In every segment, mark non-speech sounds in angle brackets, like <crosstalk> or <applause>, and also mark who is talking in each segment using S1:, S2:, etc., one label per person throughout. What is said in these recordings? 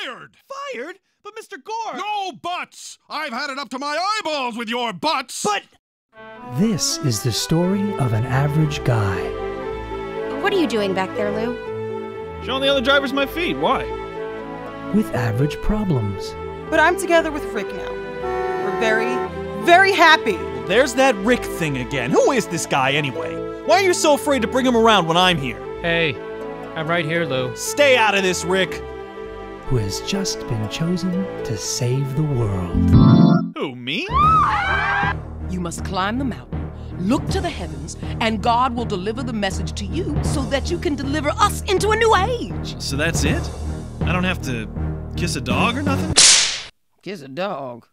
S1: fired!
S2: Fired? But Mr. Gore.
S1: No buts! I've had it up to my eyeballs with your butts!
S2: But.
S3: This is the story of an average guy.
S4: What are you doing back there, Lou?
S2: Showing the other drivers my feet. Why?
S3: With average problems.
S5: But I'm together with Rick now. We're very, very happy.
S2: There's that Rick thing again. Who is this guy anyway? Why are you so afraid to bring him around when I'm here?
S6: Hey, I'm right here, Lou.
S2: Stay out of this, Rick.
S3: Who has just been chosen to save the world.
S2: Who, me?
S7: You must climb the mountain, look to the heavens, and God will deliver the message to you so that you can deliver us into a new age.
S2: So that's it? I don't have to kiss a dog or nothing?
S7: Kiss a dog.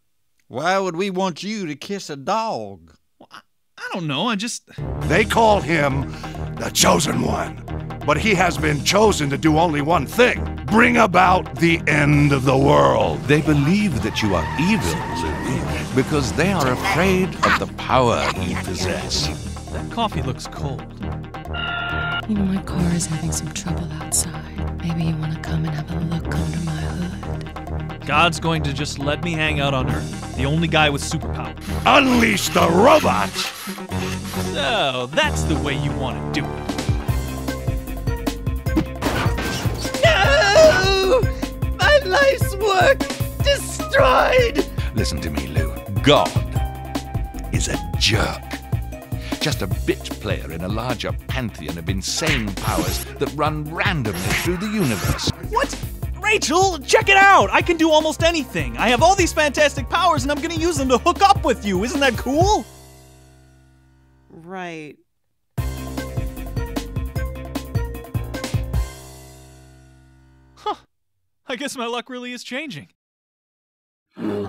S8: Why would we want you to kiss a dog?
S2: I don't know. I just.
S1: They call him the Chosen One. But he has been chosen to do only one thing bring about the end of the world.
S9: They believe that you are evil, Lou, because they are afraid of the power you possess.
S2: That coffee looks cold.
S10: You know, my car is having some trouble outside. Maybe you want to come and have a look under my hood.
S2: God's going to just let me hang out on Earth, the only guy with superpowers.
S1: Unleash the robot!
S2: So, that's the way you want to do it.
S7: Work destroyed!
S9: Listen to me, Lou. God is a jerk. Just a bit player in a larger pantheon of insane powers that run randomly through the universe.
S2: What? Rachel, check it out! I can do almost anything. I have all these fantastic powers and I'm gonna use them to hook up with you. Isn't that cool?
S5: Right.
S2: I guess my luck really is changing. <sighs> <sighs>